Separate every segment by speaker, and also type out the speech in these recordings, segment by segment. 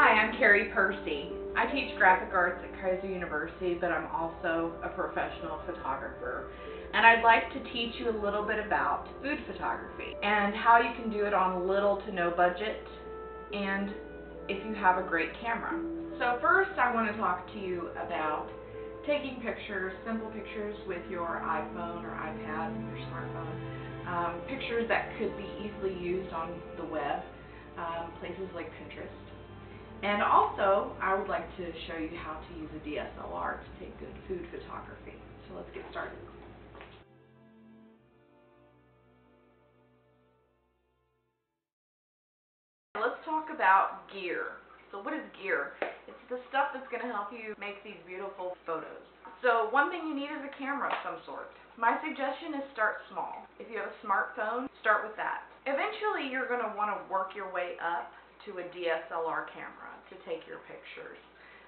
Speaker 1: Hi, I'm Kerri Percy. I teach graphic arts at Keiser University, but I'm also a professional photographer. And I'd like to teach you a little bit about food photography and how you can do it on little to no budget and if you have a great camera. So first I want to talk to you about taking pictures, simple pictures with your iPhone or iPad, your smartphone, um, pictures that could be easily used on the web, um, places like Pinterest. And also, I would like to show you how to use a DSLR to take good food photography. So let's get started. Let's talk about gear. So what is gear? It's the stuff that's going to help you make these beautiful photos. So one thing you need is a camera of some sort. My suggestion is start small. If you have a smartphone, start with that. Eventually you're going to want to work your way up to a DSLR camera to take your pictures,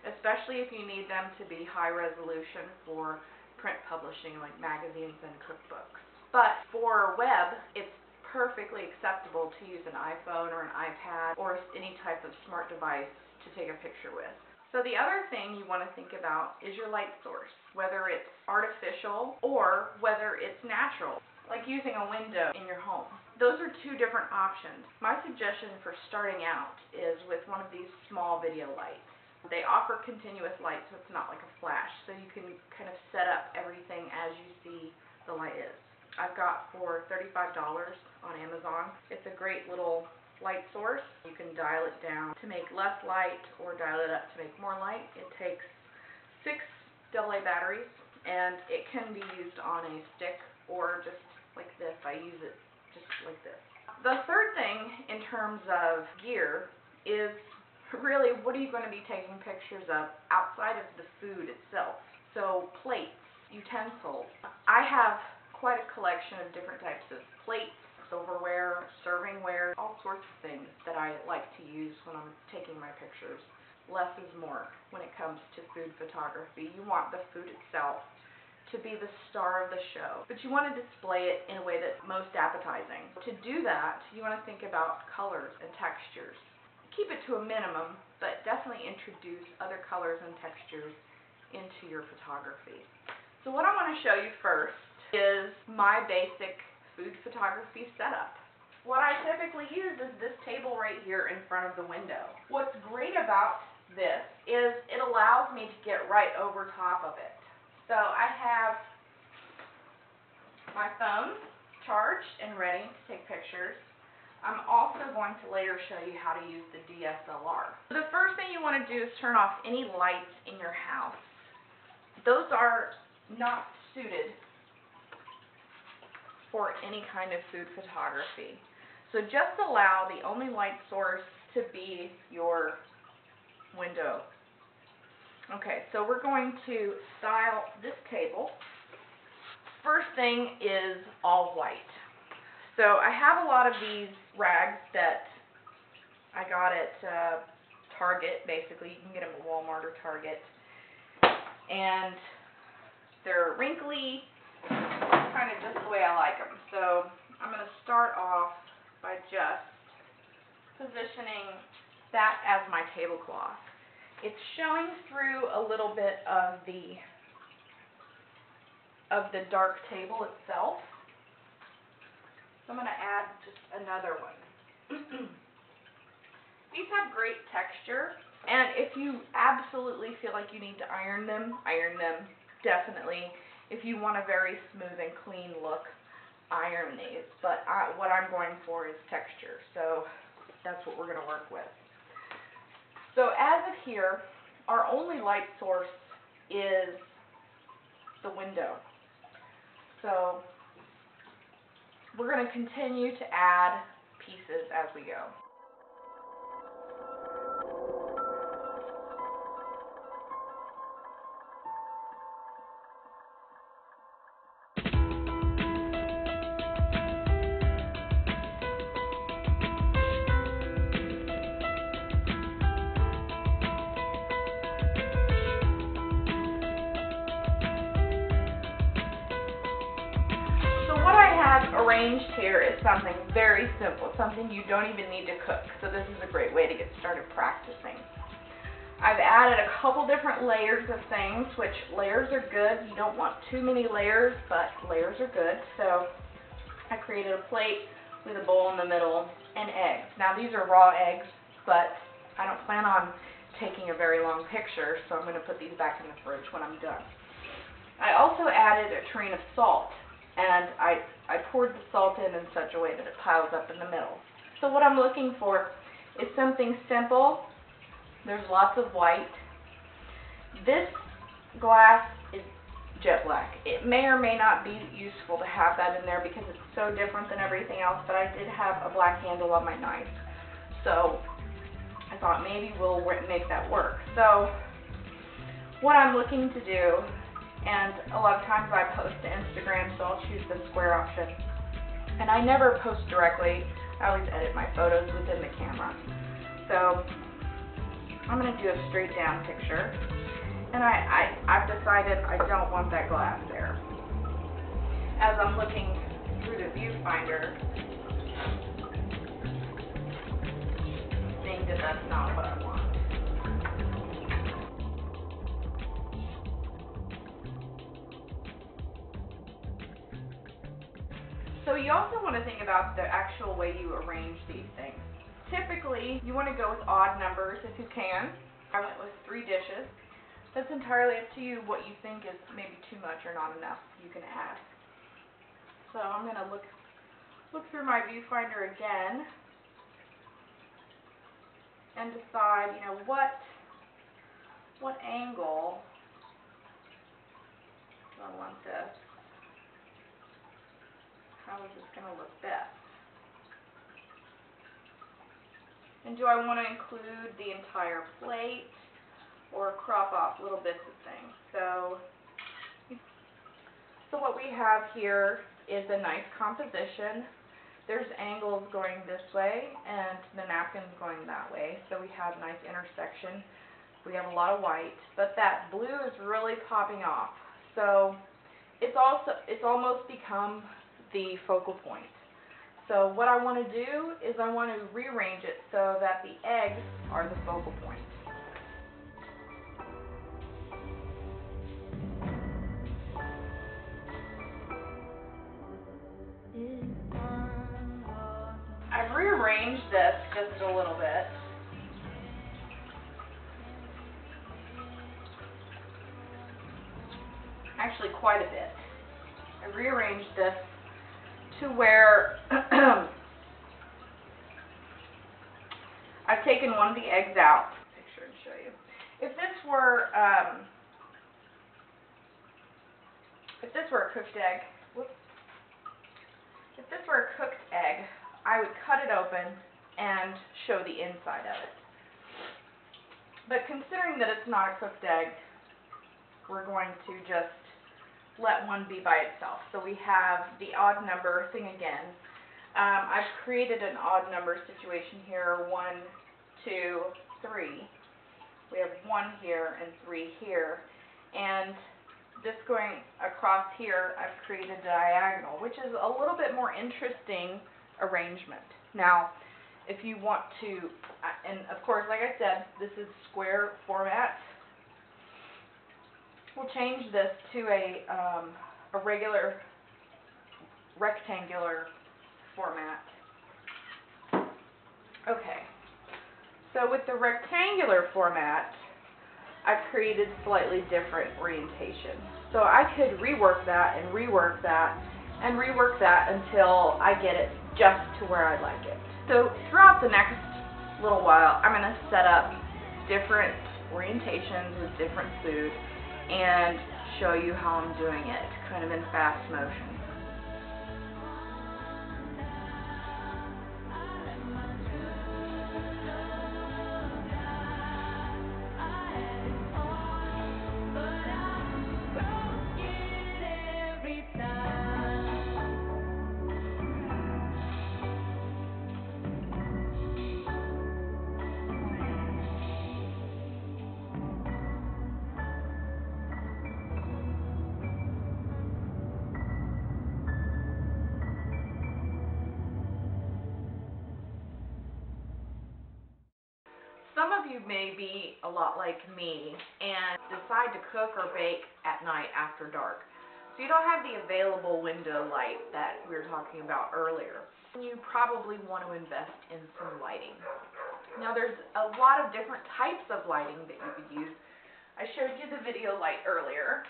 Speaker 1: especially if you need them to be high resolution for print publishing like magazines and cookbooks. But for web, it's perfectly acceptable to use an iPhone or an iPad or any type of smart device to take a picture with. So the other thing you want to think about is your light source, whether it's artificial or whether it's natural, like using a window in your home. Those are two different options. My suggestion for starting out is with one of these small video lights. They offer continuous light, so it's not like a flash, so you can kind of set up everything as you see the light is. I've got for $35 on Amazon. It's a great little light source. You can dial it down to make less light or dial it up to make more light. It takes six AA batteries and it can be used on a stick or just like this. I use it just like this. The third thing in terms of gear is really what are you going to be taking pictures of outside of the food itself? So plates, utensils. I have quite a collection of different types of plates, silverware, servingware, all sorts of things that I like to use when I'm taking my pictures. Less is more when it comes to food photography. You want the food itself to be the star of the show, but you want to display it in a way that's most appetizing. To do that, you want to think about colors and textures. Keep it to a minimum, but definitely introduce other colors and textures into your photography. So what I want to show you first is my basic food photography setup. What I typically use is this table right here in front of the window. What's great about this is it allows me to get right over top of it. So I have my phone charged and ready to take pictures. I'm also going to later show you how to use the DSLR. The first thing you want to do is turn off any lights in your house. Those are not suited for any kind of food photography. So just allow the only light source to be your window. Okay, so we're going to style this table. First thing is all white. So I have a lot of these rags that I got at uh, Target, basically. You can get them at Walmart or Target. And they're wrinkly, kind of just the way I like them. So I'm going to start off by just positioning that as my tablecloth. It's showing through a little bit of the of the dark table itself. So I'm going to add just another one. These have great texture, and if you absolutely feel like you need to iron them, iron them, definitely if you want a very smooth and clean look, iron these. But I, what I'm going for is texture, so that's what we're going to work with. So as of here, our only light source is the window. So we're going to continue to add pieces as we go. Something very simple, something you don't even need to cook. So this is a great way to get started practicing. I've added a couple different layers of things, which layers are good. You don't want too many layers, but layers are good. So I created a plate with a bowl in the middle and eggs. Now these are raw eggs, but I don't plan on taking a very long picture, so I'm going to put these back in the fridge when I'm done. I also added a train of salt, and I, I poured the salt in in such a way that it piles up in the middle. So what I'm looking for is something simple there's lots of white. This glass is jet black. It may or may not be useful to have that in there because it's so different than everything else, but I did have a black handle on my knife. So I thought maybe we'll make that work. So what I'm looking to do, and a lot of times I post to Instagram, so I'll choose the square option. And I never post directly. I always edit my photos within the camera. So I'm going to do a straight down picture. And I, I, I've decided I don't want that glass there. As I'm looking through the viewfinder, seeing that that's not what about the actual way you arrange these things. Typically, you want to go with odd numbers if you can. I went with three dishes. That's entirely up to you what you think is maybe too much or not enough you can add. So I'm going to look look through my viewfinder again and decide, you know, what what angle do I want this? How is going to look best? And do I want to include the entire plate or crop off little bits of things? So, so what we have here is a nice composition. There's angles going this way and the napkin's going that way. So we have nice intersection. We have a lot of white, but that blue is really popping off. So it's also it's almost become the focal point. So what I want to do is I want to rearrange it so that the eggs are the focal point. I've rearranged this just a little bit. Actually quite a bit. I rearranged this to where I've taken one of the eggs out. Picture and show you. If this were um, if this were a cooked egg, whoops, if this were a cooked egg, I would cut it open and show the inside of it. But considering that it's not a cooked egg, we're going to just let one be by itself. So we have the odd number thing again. Um, I've created an odd number situation here, one, two, three. We have one here and three here. And this going across here, I've created a diagonal, which is a little bit more interesting arrangement. Now, if you want to, uh, and of course, like I said, this is square format, We'll change this to a, um, a regular rectangular format. Okay. So with the rectangular format, I've created slightly different orientation. So I could rework that and rework that and rework that until I get it just to where I like it. So throughout the next little while, I'm going to set up different orientations with different food and show you how I'm doing it, kind of in fast motion. May be a lot like me and decide to cook or bake at night after dark. So you don't have the available window light that we were talking about earlier. You probably want to invest in some lighting. Now there's a lot of different types of lighting that you could use. I showed you the video light earlier,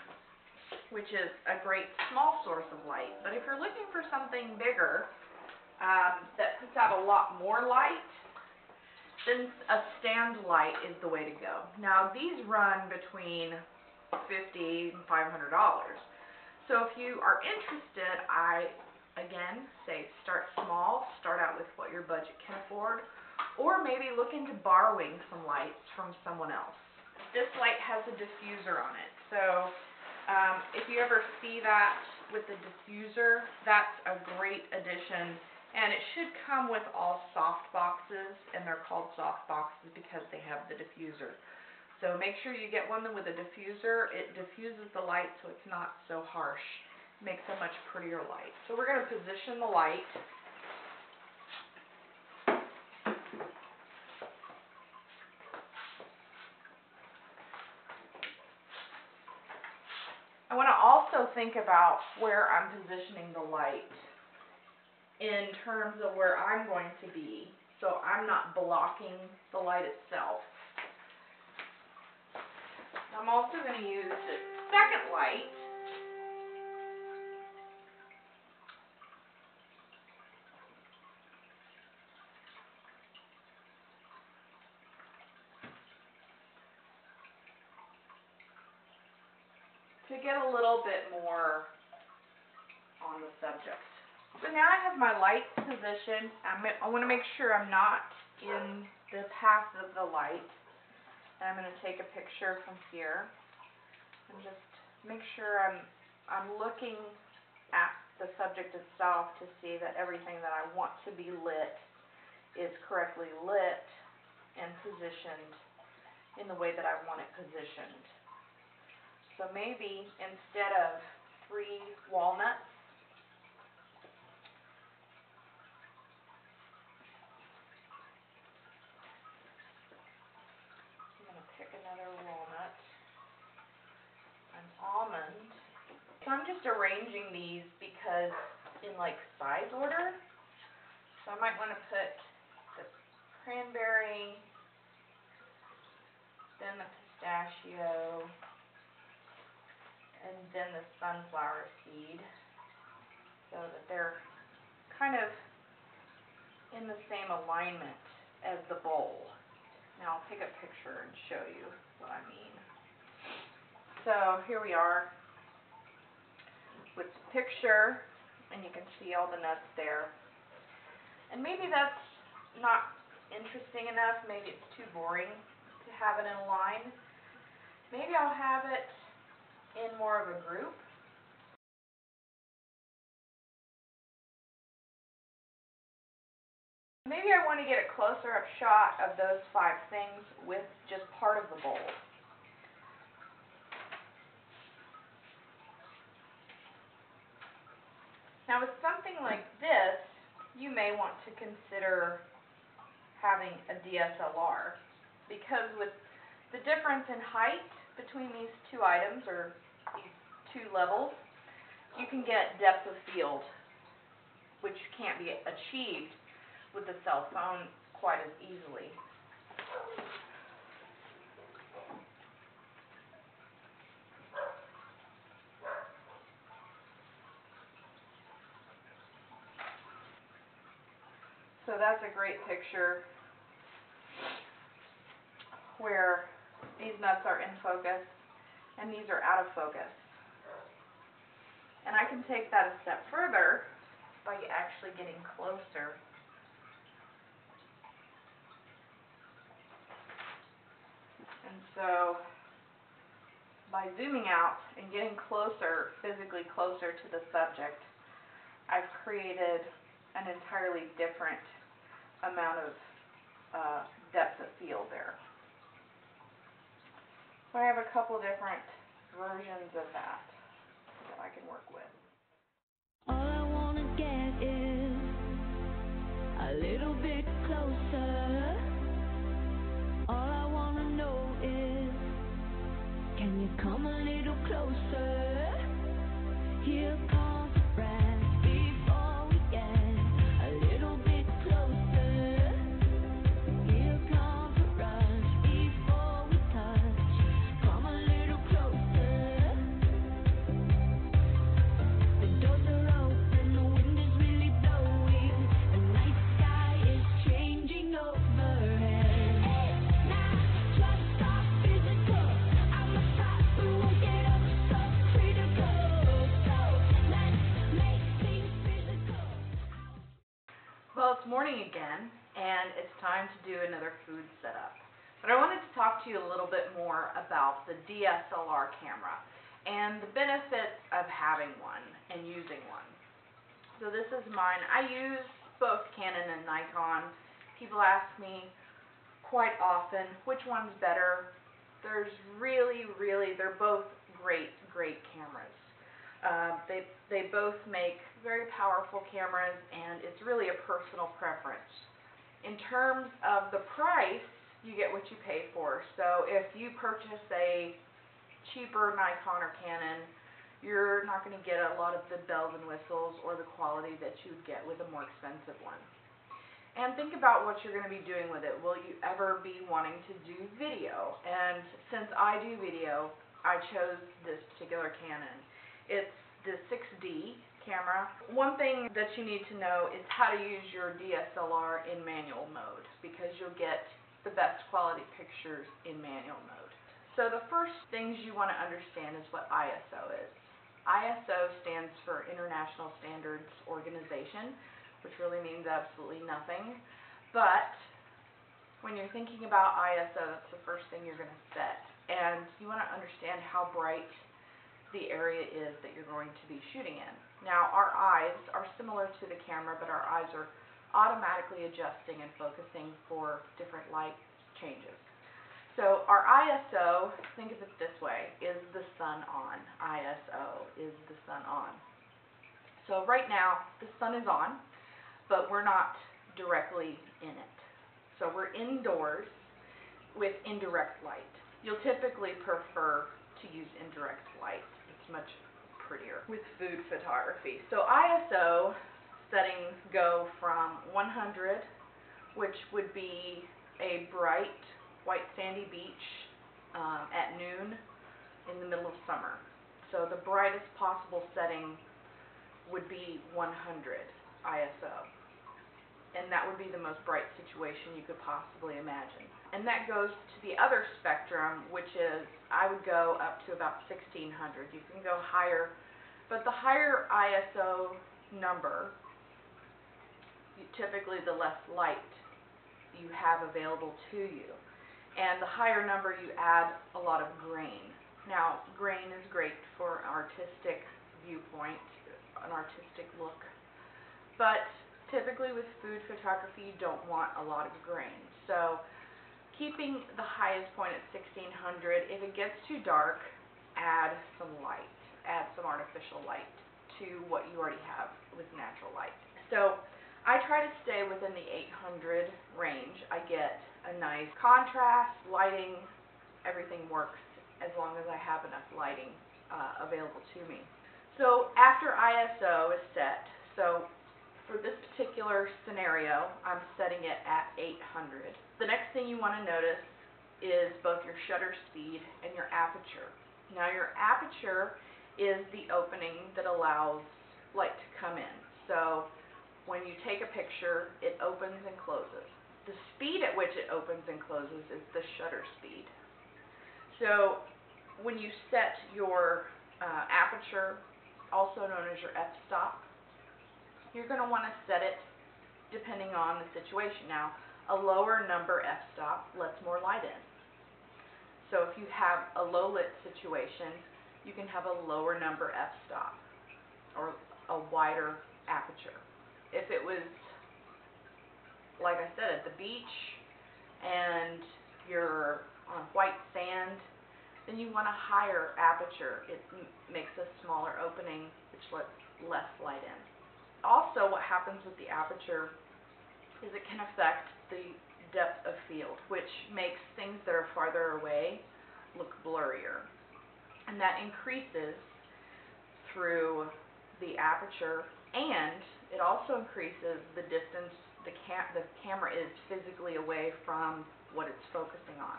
Speaker 1: which is a great small source of light. But if you're looking for something bigger, um, that puts out a lot more light, then a stand light is the way to go. Now these run between fifty and five hundred dollars. So if you are interested, I again say start small, start out with what your budget can afford, or maybe look into borrowing some lights from someone else. This light has a diffuser on it, so um, if you ever see that with the diffuser, that's a great addition. And it should come with all soft boxes, and they're called soft boxes because they have the diffuser. So make sure you get one with a diffuser. It diffuses the light so it's not so harsh. Makes a much prettier light. So we're going to position the light. I want to also think about where I'm positioning the light in terms of where I'm going to be, so I'm not blocking the light itself. I'm also going to use the second light to get a little bit more on the subject. So now I have my light positioned. I'm, I want to make sure I'm not in the path of the light. And I'm going to take a picture from here and just make sure I'm I'm looking at the subject itself to see that everything that I want to be lit is correctly lit and positioned in the way that I want it positioned. So maybe instead of three walnuts, I'm gonna pick another walnut, an almond. So I'm just arranging these because in like size order. So I might wanna put the cranberry, then the pistachio, and then the sunflower seed, so that they're kind of in the same alignment as the bowl. Now I'll take a picture and show you what I mean. So here we are with the picture, and you can see all the nuts there. And maybe that's not interesting enough, maybe it's too boring to have it in a line. Maybe I'll have it in more of a group. Maybe I want to get a closer up shot of those five things with just part of the bowl. Now with something like this, you may want to consider having a DSLR because with the difference in height between these two items, or these two levels, you can get depth of field, which can't be achieved with the cell phone quite as easily. So that's a great picture where these nuts are in focus, and these are out of focus. And I can take that a step further by actually getting closer. And so, by zooming out and getting closer, physically closer to the subject, I've created an entirely different amount of uh, depth of field there. So I have a couple different versions of that that I can work with.
Speaker 2: All I wanna get is a little bit closer. All I want to know is. Can you come a little closer? Here comes
Speaker 1: time to do another food setup. But I wanted to talk to you a little bit more about the DSLR camera and the benefits of having one and using one. So this is mine. I use both Canon and Nikon. People ask me quite often which one's better. There's really, really, they're both great, great cameras. Uh, they they both make very powerful cameras, and it's really a personal preference. In terms of the price, you get what you pay for. So if you purchase a cheaper Nikon or Canon, you're not going to get a lot of the bells and whistles or the quality that you would get with a more expensive one. And think about what you're going to be doing with it. Will you ever be wanting to do video? And since I do video, I chose this particular Canon. It's the 6D camera. One thing that you need to know is how to use your DSLR in manual mode because you'll get the best quality pictures in manual mode. So the first things you want to understand is what ISO is. ISO stands for International Standards Organization, which really means absolutely nothing. But when you're thinking about ISO, that's the first thing you're going to set. And you want to understand how bright the area is that you're going to be shooting in. Now, our eyes are similar to the camera, but our eyes are automatically adjusting and focusing for different light changes. So our ISO, think of it this way, is the sun on. ISO is the sun on. So right now, the sun is on, but we're not directly in it. So we're indoors with indirect light. You'll typically prefer to use indirect light. It's much prettier with food photography. So ISO settings go from 100, which would be a bright white sandy beach um, at noon in the middle of summer. So the brightest possible setting would be 100 ISO. And that would be the most bright situation you could possibly imagine. And that goes to the other spectrum, which is I would go up to about 1600. You can go higher, but the higher ISO number, typically the less light you have available to you. And the higher number you add a lot of grain. Now, grain is great for an artistic viewpoint, an artistic look. But typically with food photography, you don't want a lot of grain. So keeping the highest point at 1600, if it gets too dark, add some light, add some artificial light to what you already have with natural light. So I try to stay within the 800 range. I get a nice contrast, lighting, everything works as long as I have enough lighting uh, available to me. So after ISO is set, so for this particular scenario, I'm setting it at 800. The next thing you want to notice is both your shutter speed and your aperture. Now your aperture is the opening that allows light to come in. So when you take a picture, it opens and closes. The speed at which it opens and closes is the shutter speed. So when you set your uh, aperture, also known as your f-stop, you're going to want to set it depending on the situation. Now, a lower number f-stop lets more light in. So if you have a low lit situation, you can have a lower number f-stop or a wider aperture. If it was, like I said, at the beach and you're on white sand, then you want a higher aperture. It makes a smaller opening, which lets less light in. Also, what happens with the aperture is it can affect the depth of field, which makes things that are farther away look blurrier. And that increases through the aperture and it also increases the distance the cam the camera is physically away from what it's focusing on.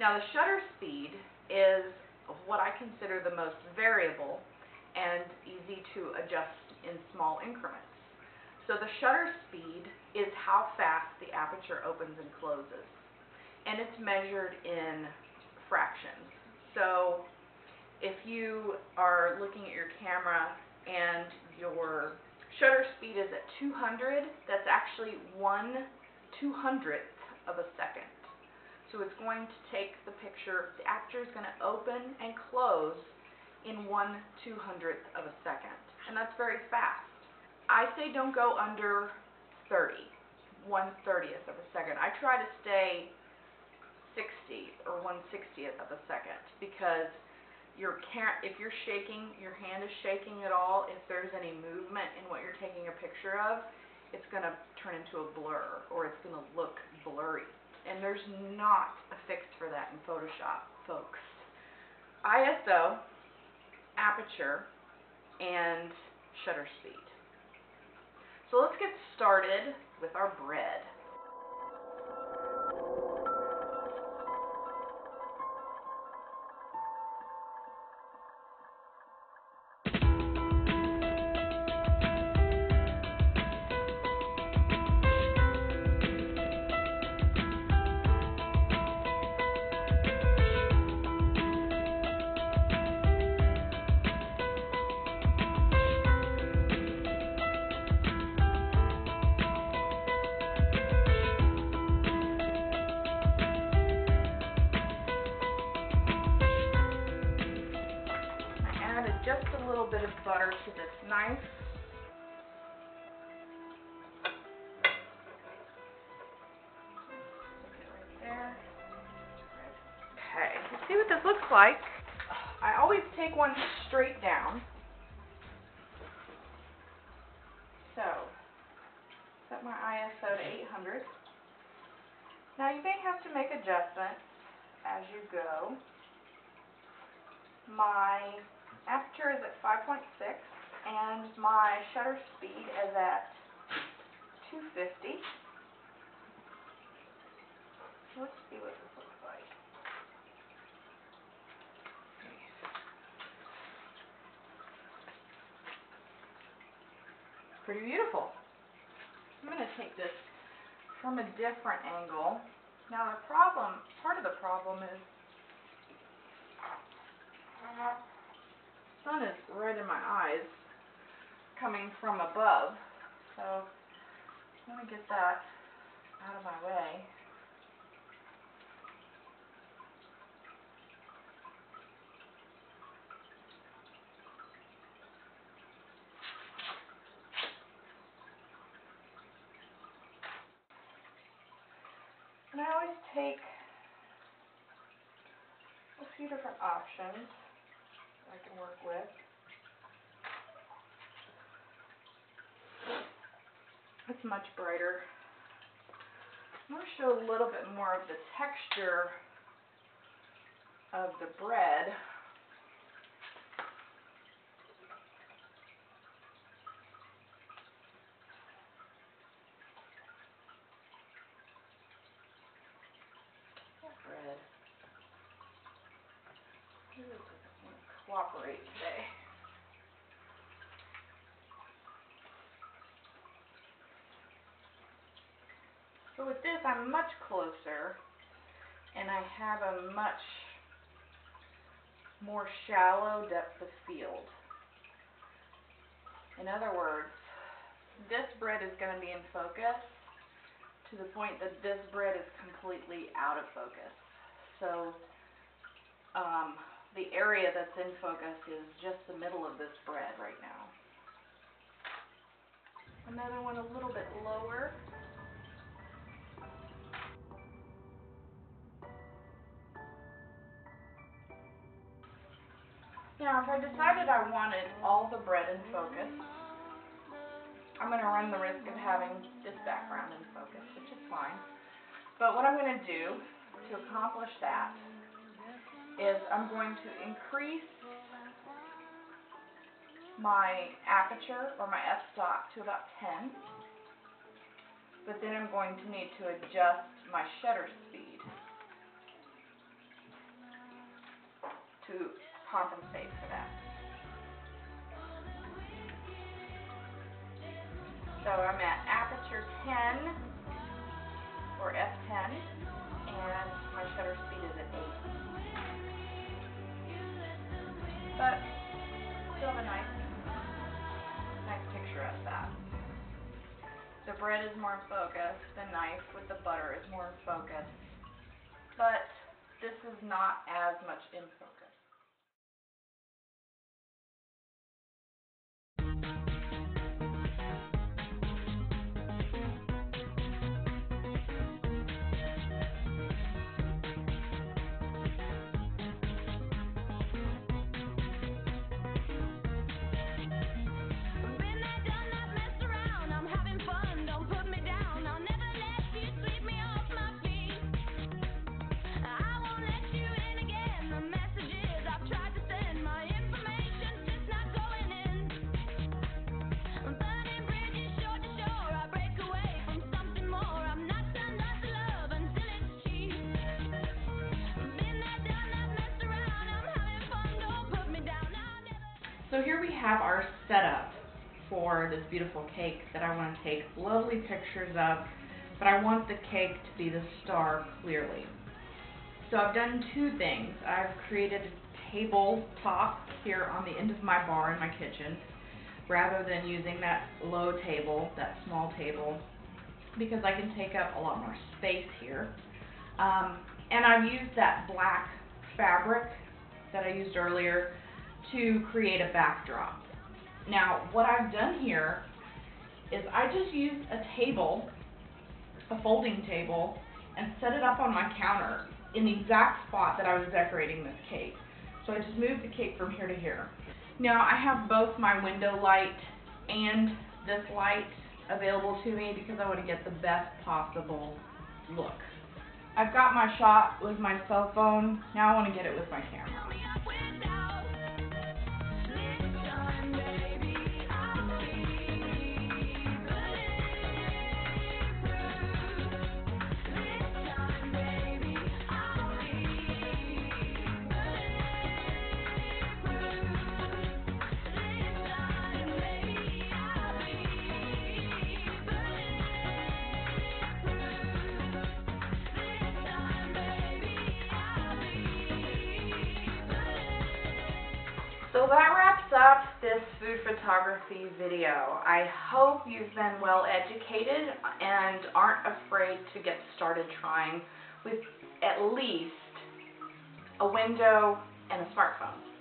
Speaker 1: Now the shutter speed is what I consider the most variable and easy to adjust in small increments. So the shutter speed is how fast the aperture opens and closes. And it's measured in fractions. So if you are looking at your camera and your shutter speed is at 200, that's actually one two hundredth of a second. So it's going to take the picture, the aperture is going to open and close in one two hundredth of a second. And that's very fast. I say don't go under 30, 1 30th of a second. I try to stay 60 or 1 60th of a second because your if you're shaking, your hand is shaking at all, if there's any movement in what you're taking a picture of, it's going to turn into a blur or it's going to look blurry. And there's not a fix for that in Photoshop, folks. ISO, aperture, and shutter speed. So let's get started with our bread. Looks like. I always take one straight down. So, set my ISO to 800. Now you may have to make adjustments as you go. My aperture is at 5.6 and my shutter speed is at 250. Let's see what this looks like. Pretty beautiful. I'm going to take this from a different angle. Now the problem, part of the problem is sun is right in my eyes coming from above. So going to get that out of my way. And I always take a few different options I can work with. It's much brighter. I'm going to show a little bit more of the texture of the bread. That bread. This doesn't want to cooperate today. So with this, I'm much closer, and I have a much more shallow depth of field. In other words, this bread is going to be in focus to the point that this bread is completely out of focus. So, um, the area that's in focus is just the middle of this bread right now. Another one a little bit lower. Now, if I decided I wanted all the bread in focus, I'm going to run the risk of having this background in focus, which is fine. But what I'm going to do to accomplish that is I'm going to increase my aperture or my f-stop to about 10. But then I'm going to need to adjust my shutter speed to compensate for that. So I'm at aperture 10 or f10 and my shutter speed is at 8. But still have a nice, nice picture of that. The bread is more in focus, the knife with the butter is more in focus, but this is not as much in focus. Have our setup for this beautiful cake that I want to take lovely pictures of, but I want the cake to be the star clearly. So I've done two things. I've created a tabletop here on the end of my bar in my kitchen, rather than using that low table, that small table, because I can take up a lot more space here. Um, and I've used that black fabric that I used earlier to create a backdrop. Now, what I've done here is I just used a table, a folding table, and set it up on my counter in the exact spot that I was decorating this cake. So I just moved the cake from here to here. Now, I have both my window light and this light available to me because I want to get the best possible look. I've got my shot with my cell phone, now I want to get it with my camera. That wraps up this food photography video. I hope you've been well educated and aren't afraid to get started trying with at least a window and a smartphone.